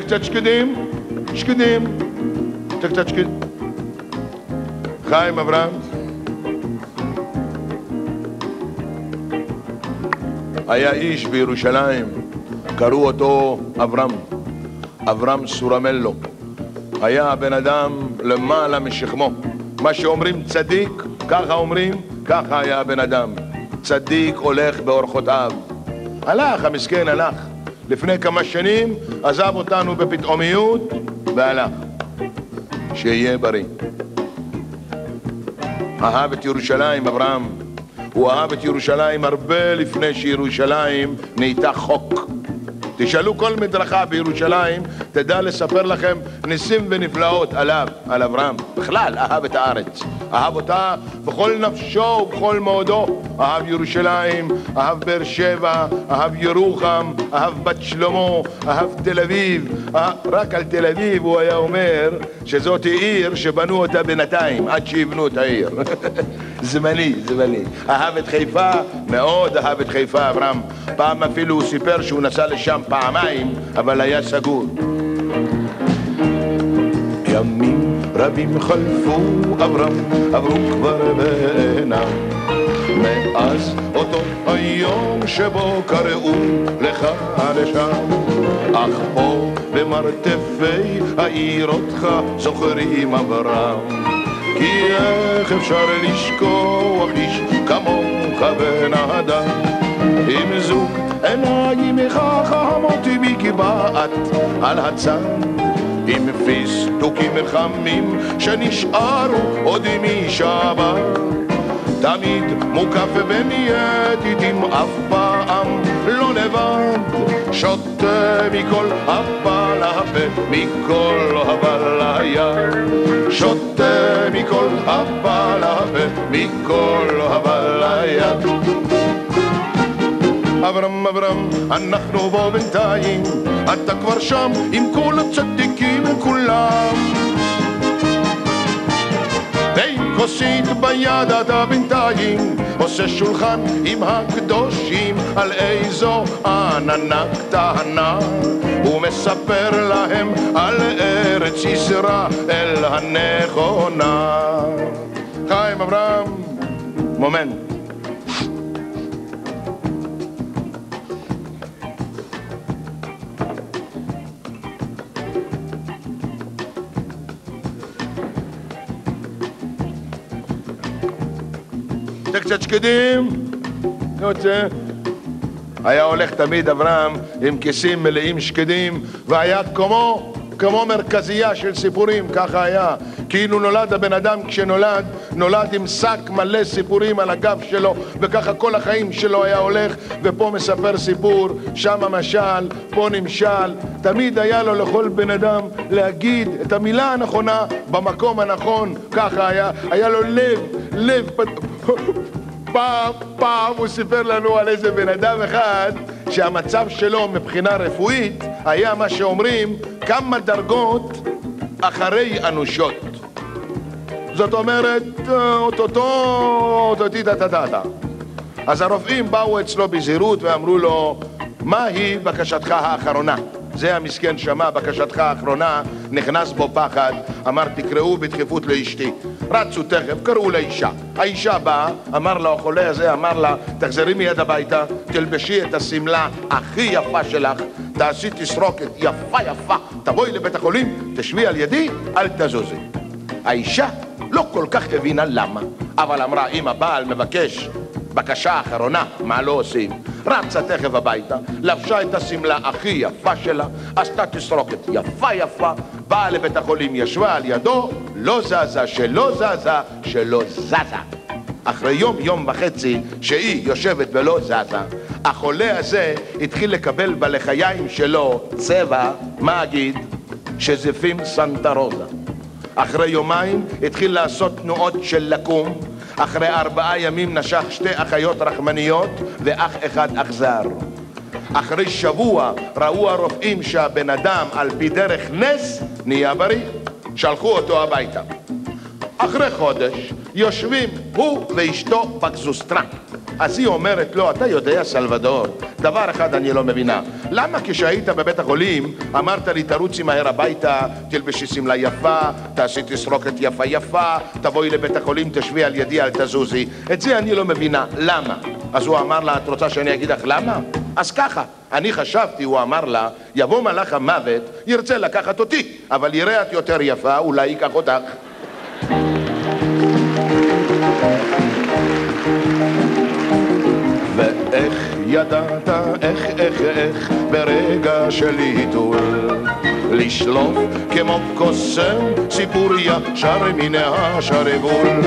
קצת שקדים, שקדים, קצת קצת שקדים. חיים אברהם. היה איש בירושלים, קראו אותו אברהם, אברהם סורמלו. היה בן אדם למעלה משכמו. מה שאומרים צדיק, ככה אומרים, ככה היה הבן אדם. צדיק הולך באורחותיו. הלך, המסכן הלך. לפני כמה שנים עזב אותנו בפתאומיות והלך. שיהיה בריא. אהב את ירושלים, אברהם. הוא אהב את ירושלים הרבה לפני שירושלים נהייתה חוק. תשאלו כל מדרכה בירושלים, תדע לספר לכם ניסים ונפלאות עליו, על אברהם. בכלל, אהב את הארץ. אהב אותה בכל נפשו ובכל מאודו. אהב ירושלים, אהב באר שבע, אהב ירוחם, אהב בת שלמה, אהב תל אביב. אה, רק על תל אביב הוא היה אומר שזאת עיר שבנו אותה בינתיים, עד שיבנו את העיר. זמני, זמני. אהב את חיפה, מאוד אהב את חיפה, אברהם. פעם אפילו הוא סיפר שהוא נסע לשם פעמיים, אבל היה סגור. ימים רבים חלפו, אברהם, עברו כבר בעיניו. מאז אותו היום שבו קראו לך לשם, אך פה במרתפי העיר אותך זוכרים אברהם. כי איך אפשר לשכוח איש כמוך בן אדם, עם זוג עיניים חכמות מקבעת על הצד, עם פיסטוקים חמים שנשארו עוד משבת. תמיד מוקף ונהייתיתים אף פעם לא לבד שותה מכל הבא לפה, מכל הבא ליד שותה מכל הבא לפה, מכל הבא ליד אברהם אברהם, אנחנו בו בינתיים, אתה כבר שם עם כל הצדיקים כולם. ועם כוסית ביד אתה בינתיים עושה שולחן עם הקדושים על איזו עננה קטנה. ומספר להם על ארץ ישראל הנכונה. חיים אברהם, מומנט קצת שקדים, אני רוצה. היה הולך תמיד אברהם עם כיסים מלאים שקדים, והיה כמו, כמו מרכזייה של סיפורים, ככה היה. כאילו נולד הבן אדם כשנולד, נולד עם שק מלא סיפורים על הגב שלו, וככה כל החיים שלו היה הולך, ופה מספר סיפור, שם המשל, פה נמשל. תמיד היה לו לכל בן אדם להגיד את המילה הנכונה במקום הנכון, ככה היה. היה לו לב, לב... פעם, פעם הוא סיפר לנו על איזה בן אדם אחד שהמצב שלו מבחינה רפואית היה מה שאומרים כמה דרגות אחרי אנושות. זאת אומרת, אוטוטו, אוטוטי טה טה טה טה. אז הרופאים באו אצלו בזהירות ואמרו לו, מהי בקשתך האחרונה? זה המסכן שמע בקשתך האחרונה, נכנס בו פחד, אמר תקראו בדחיפות לאשתי. רצו תכף, קראו לאישה. האישה באה, אמר לה, החולה הזה אמר לה, תחזרי מיד הביתה, תלבשי את השמלה הכי יפה שלך, תעשי תסרוקת יפה יפה, תבואי לבית החולים, תשבי על ידי, אל תזוזי. האישה לא כל כך הבינה למה, אבל אמרה, אם הבעל מבקש בקשה אחרונה, מה לא עושים? רצה תכף הביתה, לבשה את השמלה הכי יפה שלה, עשתה תסרוקת יפה יפה, באה לבית החולים, ישבה על ידו, לא זזה, שלא זזה, שלא זזה. אחרי יום, יום וחצי שהיא יושבת ולא זזה, החולה הזה התחיל לקבל בלחיים שלו צבע, מה אגיד? שזיפים סנטה רוזה. אחרי יומיים התחיל לעשות תנועות של לקום, אחרי ארבעה ימים נשך שתי אחיות רחמניות ואח אחד אכזר. אחרי שבוע ראו הרופאים שהבן אדם על פי דרך נס נהיה בריא, שלחו אותו הביתה. אחרי חודש יושבים הוא ואשתו בגזוסטרה. אז היא אומרת לו, אתה יודע, סלבדור, דבר אחד אני לא מבינה. למה כשהיית בבית החולים אמרת לי, תרוצי מהר הביתה, תלבשי שמלה יפה, תעשי תסרוקת יפה יפה, תבואי לבית החולים, תשבי על ידי, אל תזוזי. את זה אני לא מבינה. למה? אז הוא אמר לה, את רוצה שאני אגיד לך למה? אז ככה. אני חשבתי, הוא אמר לה, יבוא מלאך המוות, ירצה לקחת אותי, אבל יראה את יותר יפה, אולי ייקח אותך. ואיך ידעת, איך, איך, איך, ברגע של היתול, לשלוף כמו קוסם סיפור ישר מן השרוול,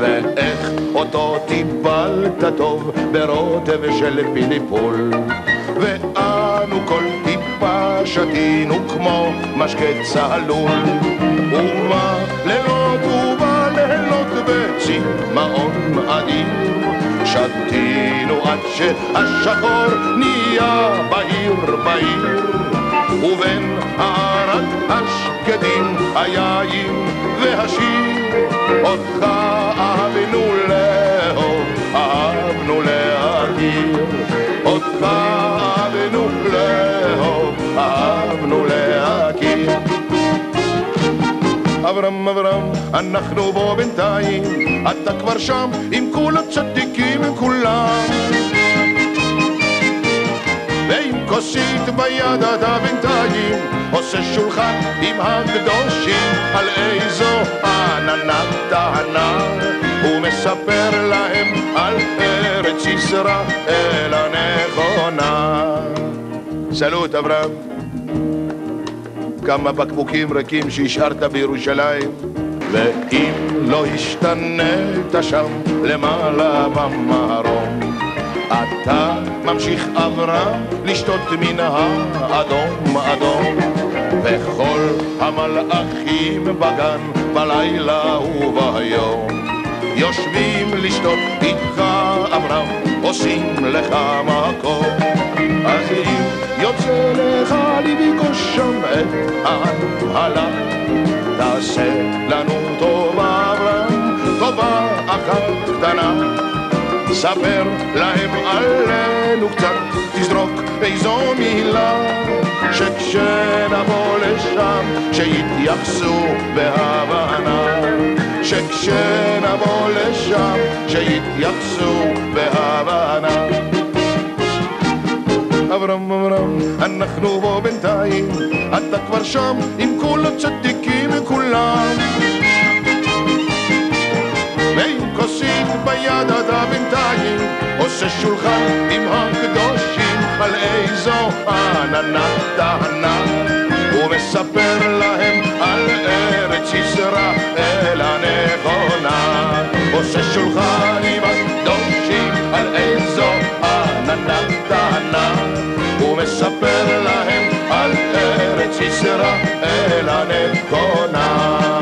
ואיך אותו טיפלת טוב ברוטב של פיליפול, ואנו כל טיפה שתינו כמו משקה צלול, ומה ובלילות בצמאון אדיר שתינו עד שהשחור נהיה בהיר בהיר ובין הערת השקדים היין והשיר. אותך אהבנו לאהוב, אהבנו להכיר. אותך אברהם אברהם, אנחנו בו בינתיים, אתה כבר שם עם כול הצדיקים כולם. ועם כוסית ביד אתה בינתיים עושה שולחן עם הקדושים על איזו עננה טענה ומספר להם על ארץ ישראל הנכונה. סלוט אברהם כמה בקבוקים ריקים שהשארת בירושלים ואם לא השתנית שם למעלה במרום אתה ממשיך אברהם לשתות מן האדום אדום וכל המלאכים בגן בלילה וביום. יושבים לשתות איתך אברהם עושים לך מקום את ההנהלה תעשה לנו טובה טובה אחת קטנה. ספר להם עלינו קצת, תזרוק איזו מילה שכשנבוא לשם, שיתייחסו בהבנה. שכשנבוא לשם, שיתייחסו בהבנה אברהם אברהם, אנחנו בו בינתיים, אתה כבר שם עם כל הצדיקים כולם. ועם כוסית ביד אתה בינתיים, עושה שולחן עם הקדושים על איזו עננה טענה, ומספר להם על ארץ ישראל הנכונה. עושה שולחן עם ומספר להם על ארץ ישראל הנכונה.